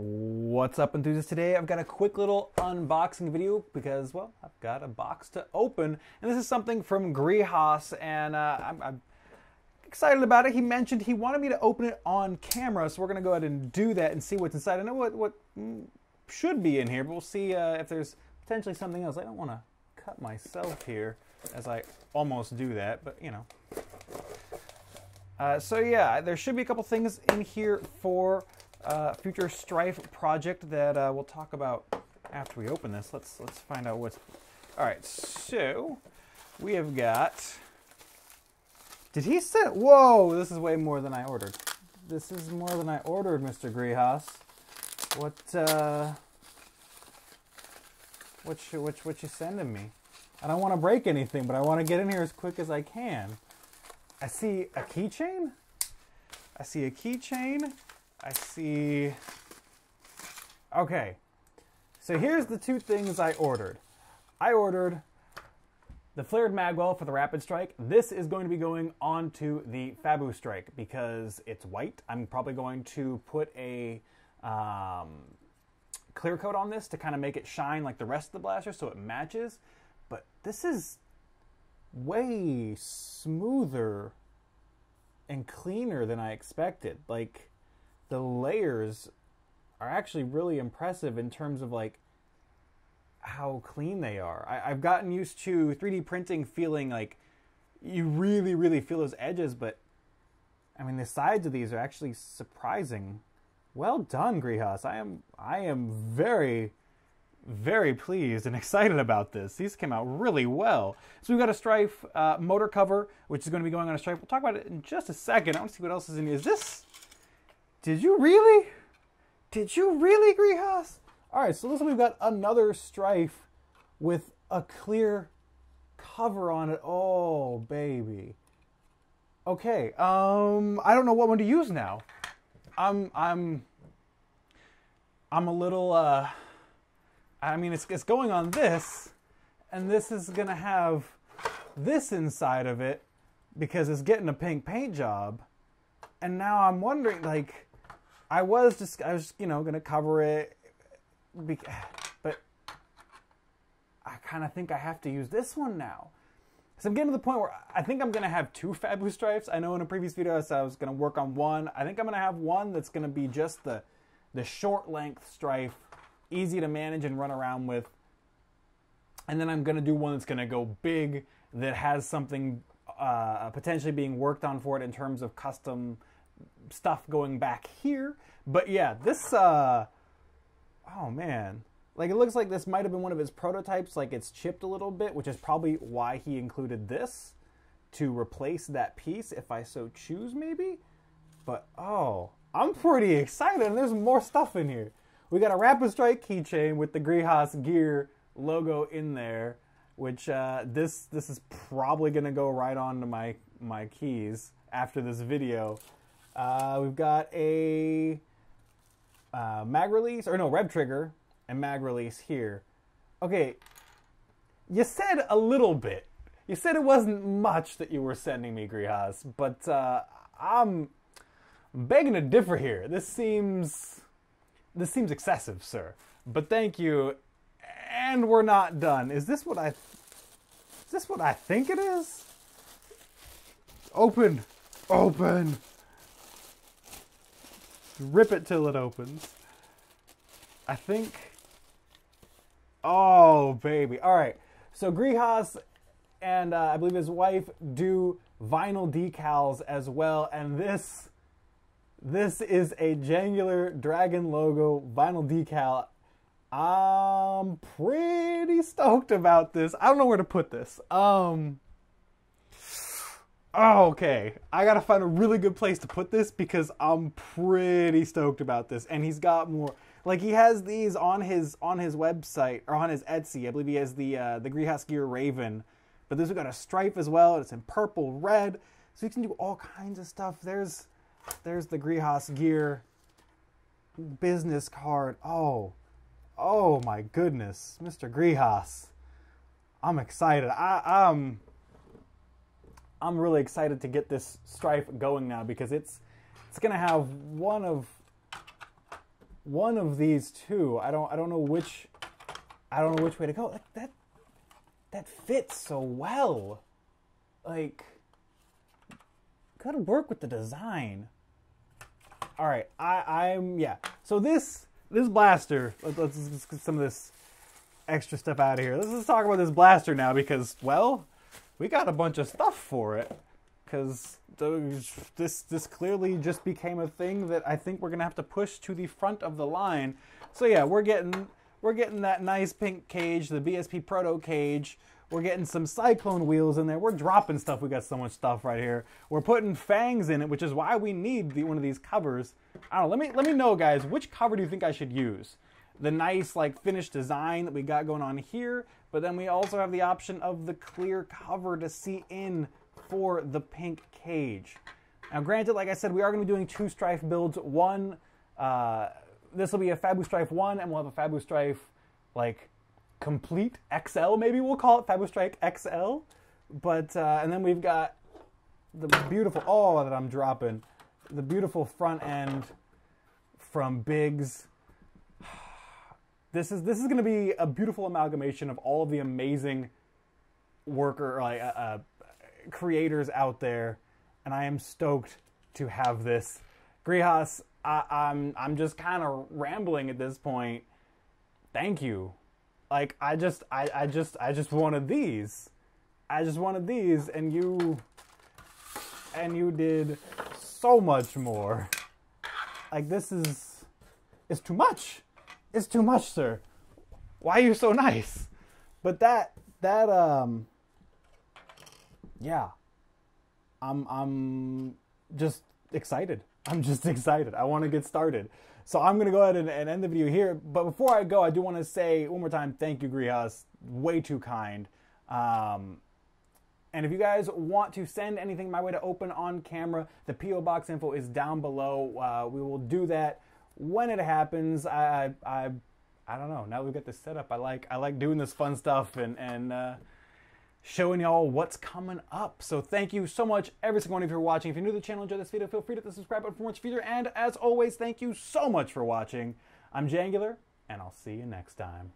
What's up, enthusiasts? Today I've got a quick little unboxing video because, well, I've got a box to open, and this is something from Greehas, and uh, I'm, I'm, excited about it. He mentioned he wanted me to open it on camera, so we're going to go ahead and do that and see what's inside. I know what, what should be in here, but we'll see uh, if there's potentially something else. I don't want to cut myself here as I almost do that, but you know. Uh, so yeah, there should be a couple things in here for uh, future Stryfe project that uh, we'll talk about after we open this. Let's let's find out what's. All right, so we have got. Did he send? Whoa, this is way more than I ordered. This is more than I ordered, Mr. Greehas. What uh, what you what, what you sending me? I don't want to break anything, but I want to get in here as quick as I can. I see a keychain. I see a keychain. I see. Okay. So here's the two things I ordered. I ordered the flared magwell for the Rapidstrike. This is going to be going onto the Fabu Stryfe because it's white. I'm probably going to put a um, clear coat on this to kind of make it shine like the rest of the blaster so it matches. But this is way smoother and cleaner than I expected. Like the layers are actually really impressive in terms of like how clean they are. I, have gotten used to 3D printing feeling like you really, really feel those edges, but I mean the sides of these are actually surprising. Well done, Greehas. I am I am very very pleased and excited about this. These came out really well. So we've got a Stryfe uh, motor cover, which is going to be going on a Stryfe. We'll talk about it in just a second. I want to see what else is in here. Is this did you really? Did you really, Greehas? All right, so listen, we've got another Stryfe with a clear cover on it. Oh, baby. Okay, um, I don't know what one to use now. I'm, I'm, I'm a little, uh, I mean, it's, it's going on this, and this is gonna have this inside of it because it's getting a pink paint job. And now I'm wondering, like, I was just I was you know gonna cover it, but I kind of think I have to use this one now. So I'm getting to the point where I think I'm gonna have two Fabu Stryfes. I know in a previous video I said I was gonna work on one. I think I'm gonna have one that's gonna be just the the short length Stryfe, easy to manage and run around with. And then I'm gonna do one that's gonna go big that has something uh, potentially being worked on for it in terms of custom stuff going back here. But yeah, this, uh, oh man. Like it looks like this might have been one of his prototypes, like it's chipped a little bit, which is probably why he included this to replace that piece if I so choose maybe. But oh, I'm pretty excited and there's more stuff in here. We got a Rapidstrike keychain with the Greehas Gear logo in there, which uh, this this is probably gonna go right onto my my keys after this video. Uh, we've got a uh, mag release, or no, rev trigger and mag release here. Okay, you said a little bit. You said it wasn't much that you were sending me, Greehas, but uh, I'm begging to differ here. This seems this seems excessive, sir. But thank you, and we're not done. Is this what I? Is this what I think it is? Open, open. Rip it till it opens. I think. Oh, baby. All right. So Greehas and uh, I believe his wife do vinyl decals as well. And this, this is a Jangular Dragon logo vinyl decal. I'm pretty stoked about this. I don't know where to put this. Um, Oh, okay. I gotta find a really good place to put this because I'm pretty stoked about this. And he's got more. Like he has these on his on his website or on his Etsy. I believe he has the uh, the Gear Raven, but this has got a stripe as well. It's in purple, red, so you can do all kinds of stuff. There's there's the Greehas Gear business card. Oh, oh my goodness, Mr. Greehas. I'm excited. I, I'm I'm really excited to get this Stryfe going now because it's it's gonna have one of one of these two. I don't I don't know which I don't know which way to go. Like that that fits so well. Like gotta work with the design. All right, I I'm yeah. So this this blaster. Let's, let's, let's get some of this extra stuff out of here. Let's, let's talk about this blaster now because well, we got a bunch of stuff for it. Because this this clearly just became a thing that I think we're gonna have to push to the front of the line. So yeah, we're getting we're getting that nice pink cage, the BSP Proto cage. We're getting some Cyclone wheels in there. We're dropping stuff. We got so much stuff right here. We're putting fangs in it, which is why we need the, one of these covers. I don't know. Let me let me know, guys. Which cover do you think I should use? The nice like finished design that we got going on here, but then we also have the option of the clear cover to see in for the pink cage. Now, granted, like I said, we are going to be doing two Stryfe builds. One, uh, this will be a Fabu Stryfe 1, and we'll have a Fabu Stryfe, like, complete XL, maybe we'll call it Fabu Stryfe XL. But, uh, and then we've got the beautiful, oh, that I'm dropping, the beautiful front end from Biggs. This is this is going to be a beautiful amalgamation of all of the amazing worker like uh, uh, creators out there, and I am stoked to have this. Greehas, I, I'm I'm just kind of rambling at this point. Thank you. Like I just I, I just I just wanted these. I just wanted these and you and you did so much more. Like this is it's too much. It's too much, sir. Why are you so nice? But that that um yeah, I'm I'm just excited. I'm just excited. I want to get started. So I'm gonna go ahead and, and, end the video here. But before I go, I do want to say one more time, thank you, Greehas. Way too kind. Um, and if you guys want to send anything my way to open on camera, the PO box info is down below. Uh, we will do that when it happens. I, I I don't know. Now we've got this set up. I like I like doing this fun stuff and and. Uh, showing y'all what's coming up. So thank you so much, every single one of you for watching. If you're new to the channel, enjoy this video, feel free to hit the subscribe button for more future. And as always, thank you so much for watching. I'm Jangular, and I'll see you next time.